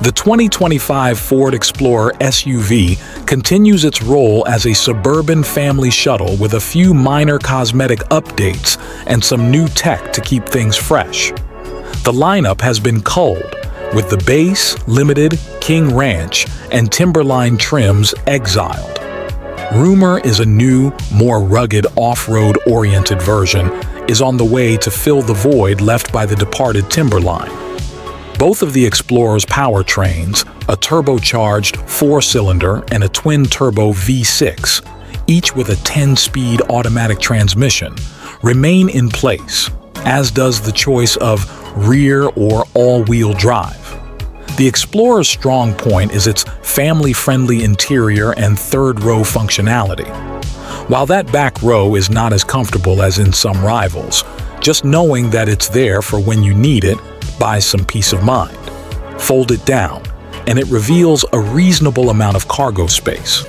The 2025 Ford Explorer SUV continues its role as a suburban family shuttle with a few minor cosmetic updates and some new tech to keep things fresh. The lineup has been culled, with the base, limited, King Ranch, and Timberline trims exiled. Rumor is a new, more rugged off-road oriented version is on the way to fill the void left by the departed Timberline. Both of the Explorer's powertrains, a turbocharged four-cylinder and a twin-turbo V6, each with a 10-speed automatic transmission, remain in place, as does the choice of rear or all-wheel drive. The Explorer's strong point is its family-friendly interior and third-row functionality. While that back row is not as comfortable as in some rivals, just knowing that it's there for when you need it buys some peace of mind. Fold it down, and it reveals a reasonable amount of cargo space.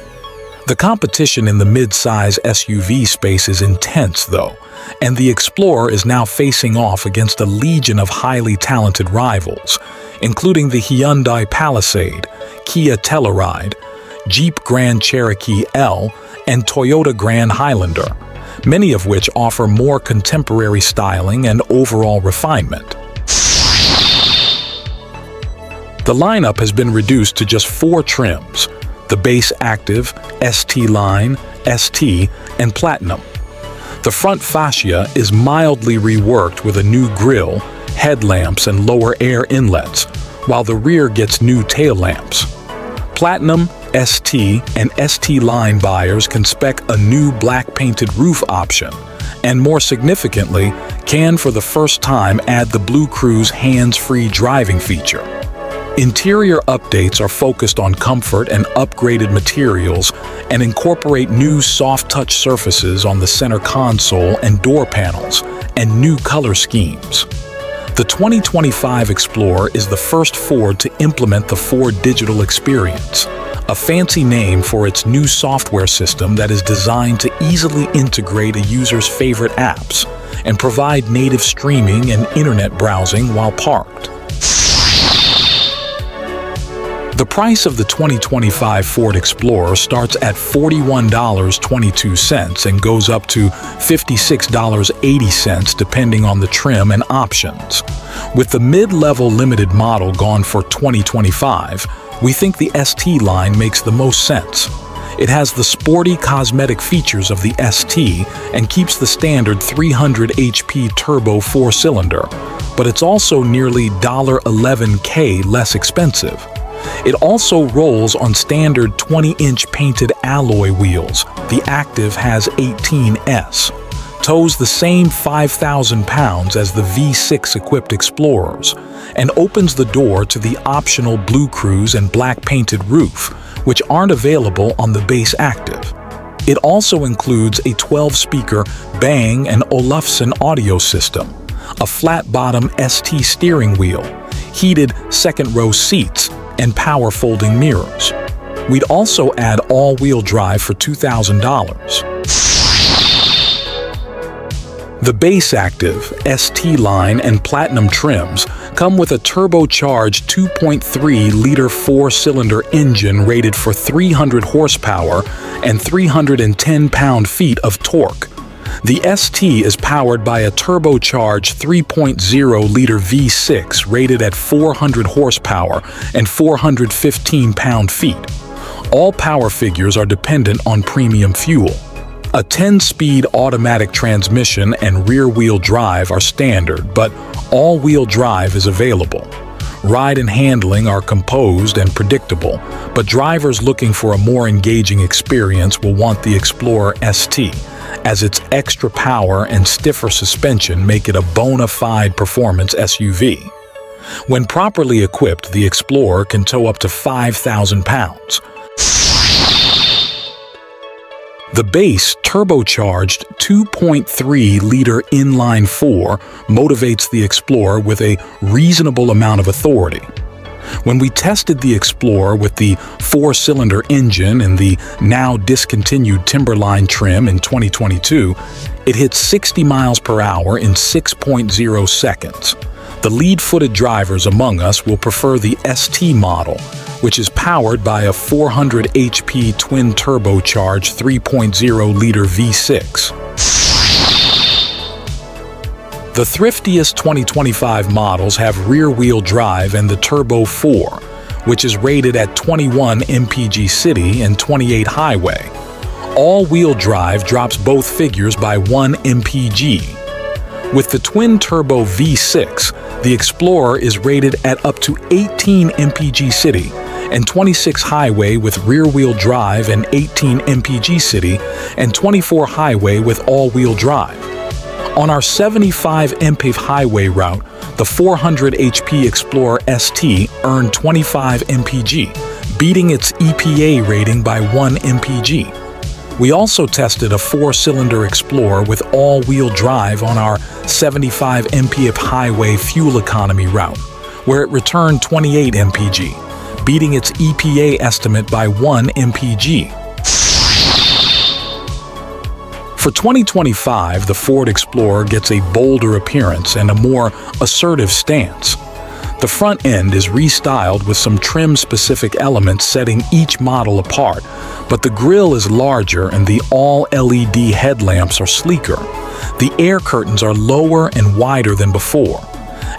The competition in the mid-size SUV space is intense, though, and the Explorer is now facing off against a legion of highly talented rivals, including the Hyundai Palisade, Kia Telluride, Jeep Grand Cherokee L, and Toyota Grand Highlander, many of which offer more contemporary styling and overall refinement. The lineup has been reduced to just four trims, the base active, ST line, ST, and Platinum. The front fascia is mildly reworked with a new grille, headlamps, and lower air inlets, while the rear gets new tail lamps. Platinum, ST, and ST line buyers can spec a new black painted roof option, and more significantly, can for the first time add the BlueCruise hands-free driving feature. Interior updates are focused on comfort and upgraded materials and incorporate new soft-touch surfaces on the center console and door panels and new color schemes. The 2025 Explorer is the first Ford to implement the Ford Digital Experience, a fancy name for its new software system that is designed to easily integrate a user's favorite apps and provide native streaming and internet browsing while parked. The price of the 2025 Ford Explorer starts at $41.22 and goes up to $56.80 depending on the trim and options. With the mid-level limited model gone for 2025, we think the ST line makes the most sense. It has the sporty cosmetic features of the ST and keeps the standard 300 HP turbo four-cylinder, but it's also nearly 11K less expensive. It also rolls on standard 20-inch painted alloy wheels. The Active has 18S. Tows the same 5,000 pounds as the V6-equipped Explorers, and opens the door to the optional BlueCruise and black painted roof, which aren't available on the base Active. It also includes a 12-speaker Bang & Olufsen audio system, a flat-bottom ST steering wheel, heated second-row seats, and power folding mirrors. We'd also add all-wheel drive for $2,000. The base active, ST line, and Platinum trims come with a turbocharged 2.3-liter four-cylinder engine rated for 300 horsepower and 310 pound-feet of torque. The ST is powered by a turbocharged 3.0-liter V6 rated at 400 horsepower and 415 pound-feet. All power figures are dependent on premium fuel. A 10-speed automatic transmission and rear-wheel drive are standard, but all-wheel drive is available. Ride and handling are composed and predictable, but drivers looking for a more engaging experience will want the Explorer ST, as its extra power and stiffer suspension make it a bona fide performance SUV. When properly equipped, the Explorer can tow up to 5,000 pounds. The base turbocharged 2.3-liter inline-4 motivates the Explorer with a reasonable amount of authority. When we tested the Explorer with the four-cylinder engine and the now discontinued Timberline trim in 2022, it hit 60 miles per hour in 6.0 seconds. The lead-footed drivers among us will prefer the ST model, which is powered by a 400 HP twin-turbocharged 3.0-liter V6. The thriftiest 2025 models have rear-wheel drive and the Turbo 4, which is rated at 21 mpg city and 28 highway. All-wheel drive drops both figures by 1 mpg. With the twin-turbo V6, the Explorer is rated at up to 18 mpg city and 26 highway with rear-wheel drive and 18 mpg city and 24 highway with all-wheel drive. On our 75 MPH highway route, the 400 HP Explorer ST earned 25 mpg, beating its EPA rating by 1 mpg. We also tested a four-cylinder Explorer with all-wheel drive on our 75 MPH highway fuel economy route, where it returned 28 mpg, beating its EPA estimate by 1 mpg. For 2025, the Ford Explorer gets a bolder appearance and a more assertive stance. The front end is restyled with some trim-specific elements setting each model apart, but the grille is larger and the all-LED headlamps are sleeker. The air curtains are lower and wider than before.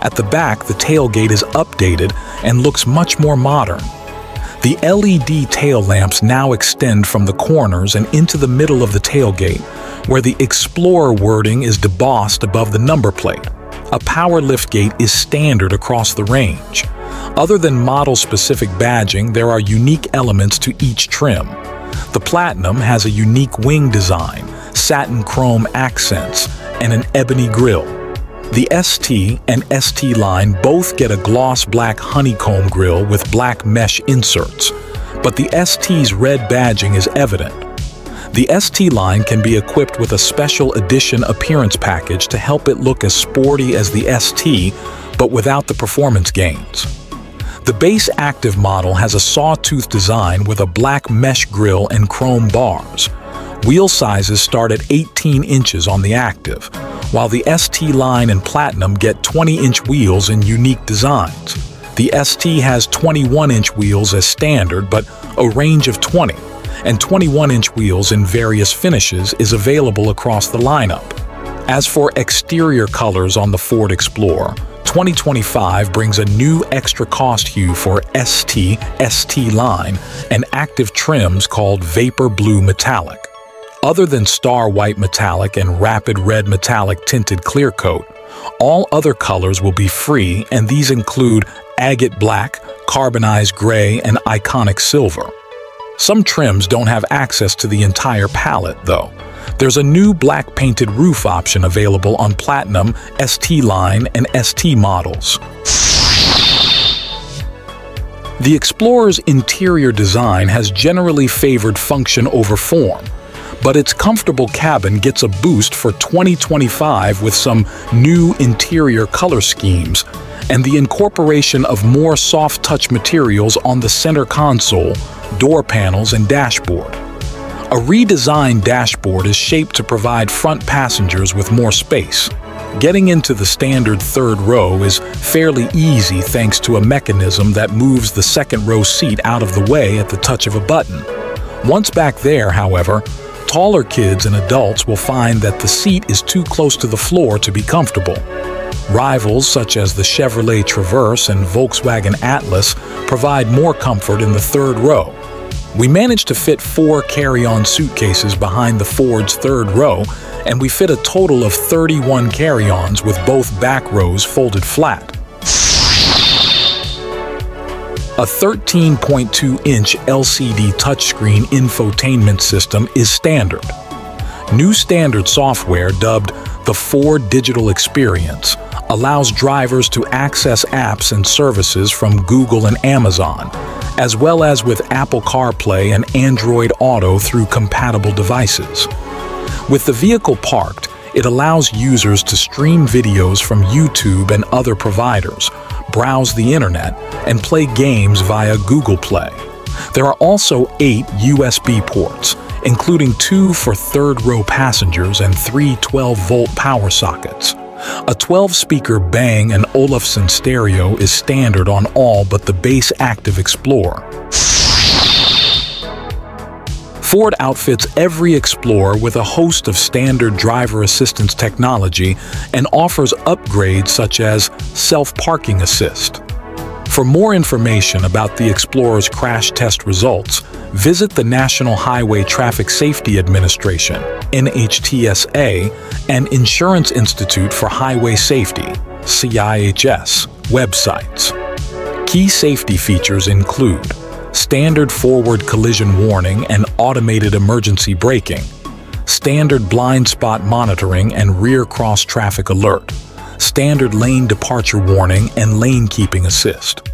At the back, the tailgate is updated and looks much more modern. The LED tail lamps now extend from the corners and into the middle of the tailgate, where the Explorer wording is debossed above the number plate. A power liftgate is standard across the range. Other than model-specific badging, there are unique elements to each trim. The Platinum has a unique wing design, satin chrome accents, and an ebony grille. The ST and ST line both get a gloss black honeycomb grille with black mesh inserts, but the ST's red badging is evident. The ST line can be equipped with a special edition appearance package to help it look as sporty as the ST, but without the performance gains. The base active model has a sawtooth design with a black mesh grille and chrome bars. Wheel sizes start at 18 inches on the active, while the ST line and Platinum get 20-inch wheels in unique designs. The ST has 21-inch wheels as standard, but a range of 20 and 21-inch wheels in various finishes is available across the lineup. As for exterior colors on the Ford Explorer, 2025 brings a new extra cost hue for ST, ST line, and active trims called Vapor Blue Metallic. Other than Star White Metallic and Rapid Red Metallic tinted clear coat, all other colors will be free and these include Agate Black, Carbonized Gray, and Iconic Silver. Some trims don't have access to the entire palette, though. There's a new black painted roof option available on Platinum, ST line, and ST models. The Explorer's interior design has generally favored function over form, but its comfortable cabin gets a boost for 2025 with some new interior color schemes and the incorporation of more soft-touch materials on the center console, door panels, and dashboard. A redesigned dashboard is shaped to provide front passengers with more space. Getting into the standard third row is fairly easy thanks to a mechanism that moves the second row seat out of the way at the touch of a button. Once back there, however, taller kids and adults will find that the seat is too close to the floor to be comfortable. Rivals such as the Chevrolet Traverse and Volkswagen Atlas provide more comfort in the third row. We managed to fit four carry-on suitcases behind the Ford's third row, and we fit a total of 31 carry-ons with both back rows folded flat. A 13.2-inch LCD touchscreen infotainment system is standard. New standard software dubbed the Ford Digital Experience allows drivers to access apps and services from Google and Amazon, as well as with Apple CarPlay and Android Auto through compatible devices. With the vehicle parked, it allows users to stream videos from YouTube and other providers, browse the internet, and play games via Google Play. There are also eight USB ports, including two for third-row passengers and three 12-volt power sockets. A 12-speaker Bang & Olufsen stereo is standard on all but the base Active Explorer. Ford outfits every Explorer with a host of standard driver assistance technology and offers upgrades such as self-parking assist. For more information about the Explorer's crash test results, visit the National Highway Traffic Safety Administration, NHTSA, and Insurance Institute for Highway Safety, IIHS, websites. Key safety features include standard forward collision warning and automated emergency braking, standard blind spot monitoring and rear cross traffic alert, standard lane departure warning and lane keeping assist.